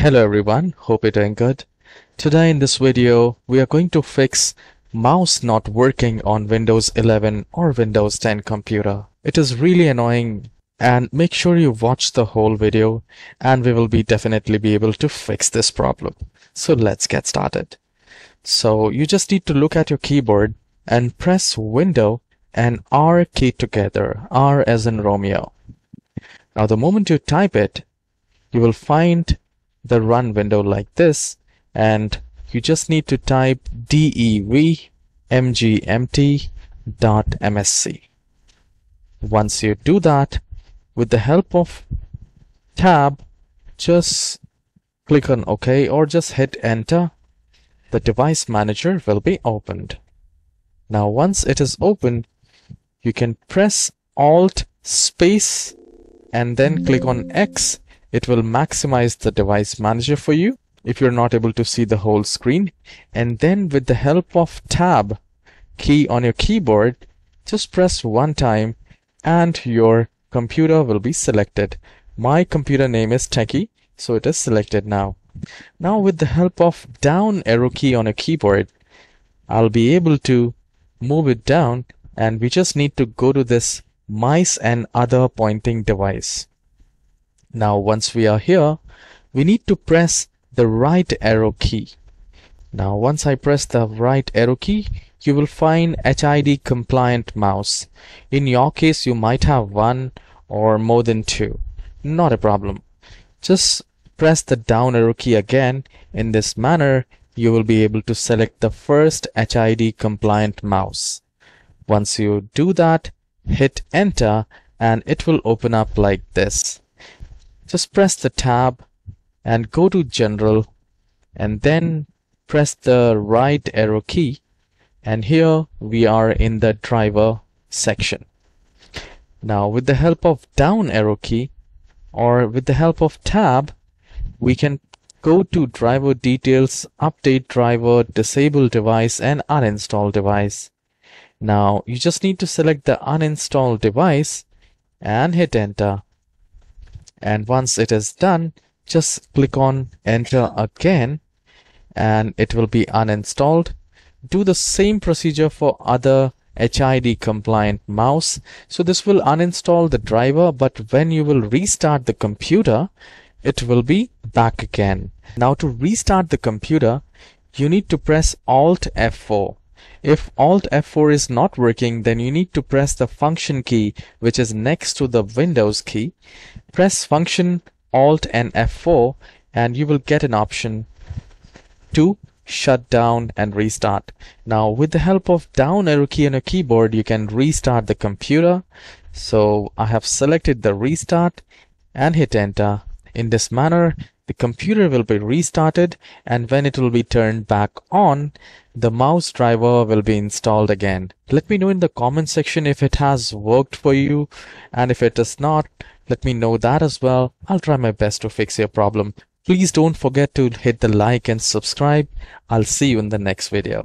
Hello everyone, hope you're doing good. Today in this video, we are going to fix mouse not working on Windows 11 or Windows 10 computer. It is really annoying and make sure you watch the whole video and we will be definitely be able to fix this problem. So let's get started. So you just need to look at your keyboard and press Window and R key together, R as in Romeo. Now the moment you type it, you will find the run window like this and you just need to type dev mgmt.msc. Once you do that, with the help of tab, just click on OK or just hit enter. The device manager will be opened. Now once it is opened, you can press Alt space and then click on X. It will maximize the device manager for you if you're not able to see the whole screen. And then with the help of Tab key on your keyboard, just press one time and your computer will be selected. My computer name is Techie, so it is selected now. Now with the help of down arrow key on a keyboard, I'll be able to move it down and we just need to go to this mice and other pointing device. Now once we are here, we need to press the right arrow key. Now once I press the right arrow key, you will find HID compliant mouse. In your case, you might have one or more than two. Not a problem. Just press the down arrow key again. In this manner, you will be able to select the first HID compliant mouse. Once you do that, hit enter and it will open up like this. Just press the tab and go to general and then press the right arrow key and here we are in the driver section. Now with the help of down arrow key or with the help of tab we can go to driver details, update driver, disable device and uninstall device. Now you just need to select the uninstall device and hit enter. And once it is done, just click on enter again and it will be uninstalled. Do the same procedure for other HID compliant mouse. So this will uninstall the driver, but when you will restart the computer, it will be back again. Now to restart the computer, you need to press Alt F4. If Alt F4 is not working, then you need to press the function key, which is next to the Windows key. Press function Alt and F4 and you will get an option to shut down and restart. Now with the help of down arrow key on your keyboard, you can restart the computer. So I have selected the restart and hit enter. In this manner, the computer will be restarted and when it will be turned back on, the mouse driver will be installed again. Let me know in the comment section if it has worked for you and if it does not, let me know that as well. I'll try my best to fix your problem. Please don't forget to hit the like and subscribe. I'll see you in the next video.